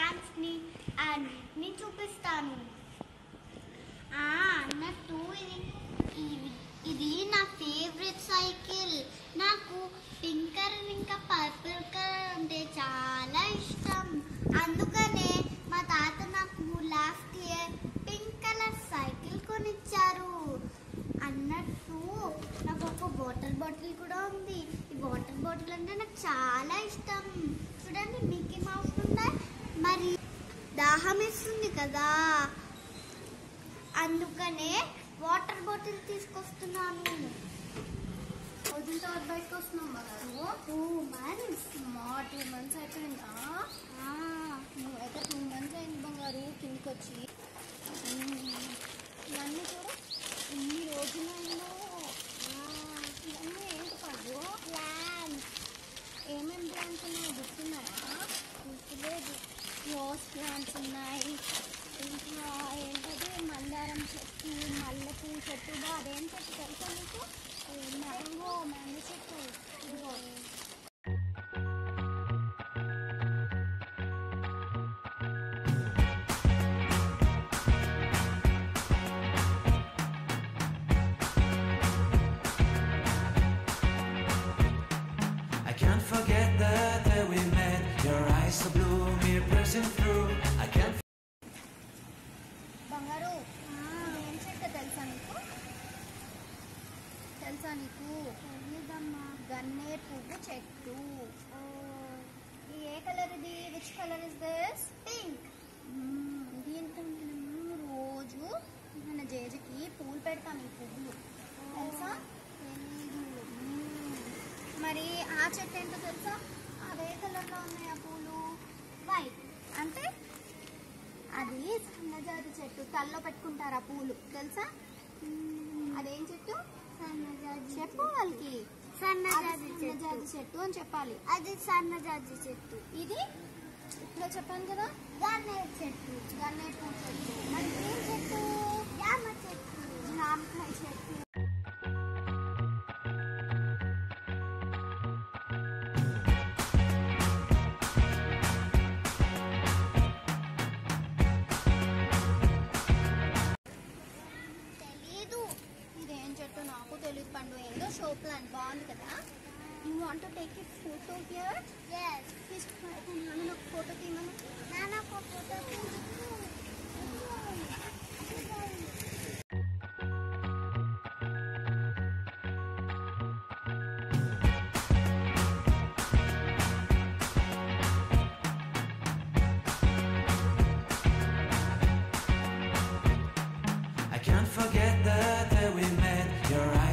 fans ni Annie ni చూపిస్తాను ఆ నాకు ఇది నా ఫేవరెట్ సైకిల్ నాకు పింక్ కలర్ ఇంకా పర్పుల్ కలర్ అంటే చాలా ఇష్టం దాహం వేస్తుంది కదా. అందుకనే వాటర్ బాటిల్ తీసుకొస్తున్నాను. వదిలితో బయటకు వస్తున్నాం బంగారు టూ మంత్స్. మా టూ మంత్స్ అయిపోయిందా? నువ్వైతే టూ మంత్స్ అయింది బంగారు కిందికి వచ్చి ఇవన్నీ కూడా ఇన్ని రోజులైనా ఇవన్నీ ఏంటి కాదు ప్లాన్స్ ఏమేమి ప్లాంట్స్ ఉన్నాయి గుర్తున్నాయా? గుర్తులేదు. రోజ్ ప్లాంట్స్ ఉన్నాయి ఇంకా ఏంటది మందారం చెట్టు మల్లెపూ చెట్టు అదేం చెట్టు తెలుసా మీకు మ్యాంగో మ్యాంగో చెట్టు నీకు? తెలీదమ్మా గన్నేరు పువ్వు చెట్టు. ఇది ఏ కలర్ ఇది? Which colour is this pink దీంతో రోజు మన జేజకి పూలు పెడతాం ఈ పువ్వులు. తెలుసా? మరి ఆ చెట్టు ఏంటో తెలుసా? అదే కలర్లో ఉన్నాయి ఆ పూలు. వైట్ అంటే అది సన్నజాతి చెట్టు. తల్లో పెట్టుకుంటారు ఆ పూలు. తెలుసా? చెప్పు వాళ్ళకి అది సన్నజాజి చెట్టు అని చెప్పాలి. అది సన్నజాజి చెట్టు. ఇది ఇప్పుడు చెప్పాను కదా? గన్నేరు చెట్టు. గన్నేరు చెట్టు. మరి ఏం చెట్టు? on. You want to take a photo here? Yes. Please, nanu look photo ki manu. Nana ko photo ki. I can't forget that day we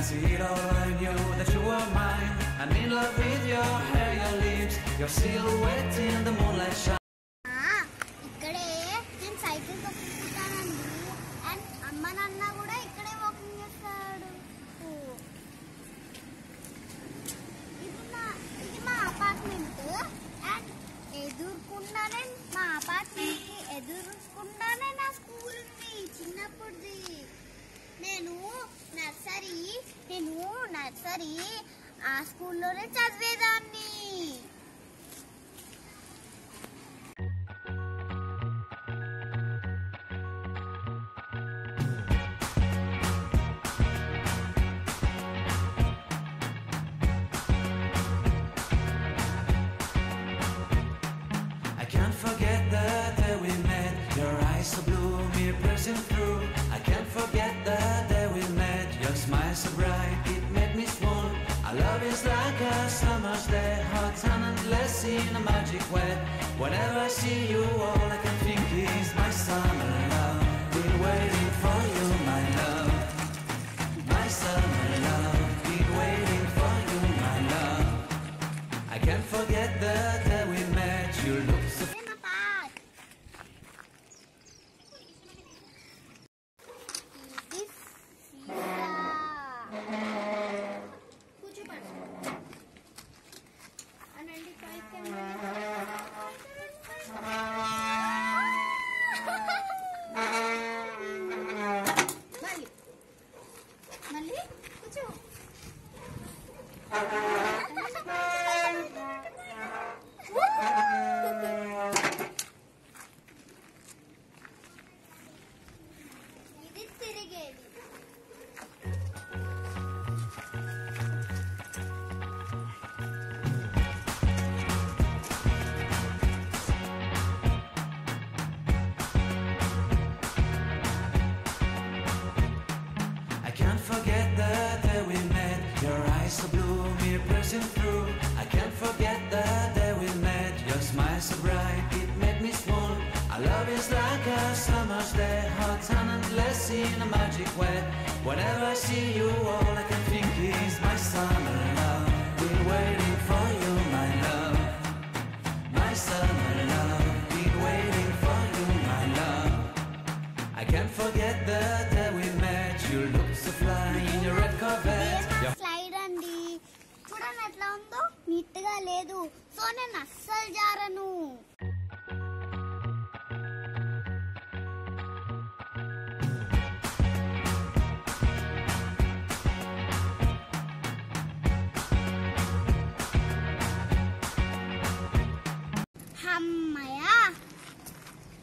can see it all, I knew that you were mine. I'm in love with your hair, your lips, your silhouette in the moonlight shine. ఇక్కడే నేను cycle తొక్కుతానండి and అమ్మ నాన్న కూడా ఇక్కడే walking చేస్తాడు ఇది మా ఇది మా అపార్ట్మెంట్ అండ్ ఎదుర్కొండానే మా అపార్ట్మెంట్కి నా స్కూల్ ఉంది చిన్నప్పుడుది నేను నర్సరీ నేను నర్సరీ ఆ స్కూల్లోనే చదివేదాన్ని. Our love is like a summer's day, hot and endless in a magic way. Whenever I see you, all I can think is my summer こっちも。much their hearts and endless in a magic way. Whenever I see you, all I can think is my summer love. Been waiting for you, my love. My summer love. Been waiting for you, my love. I can't forget the day we met. You looked so fly in your red Corvette. Your slide అండి చూడండి ఎట్లా ఉందో neat గా లేదు so నేను అస్సలు జారను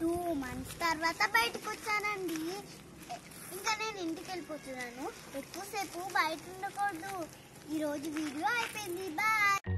two months తర్వాత బయటకు వచ్చానండి ఇంకా నేను ఇంటికి వెళ్ళిపోతున్నాను ఎక్కువసేపు బయట ఉండకూడదు. ఈరోజు వీడియో అయిపోయింది. బాయ్.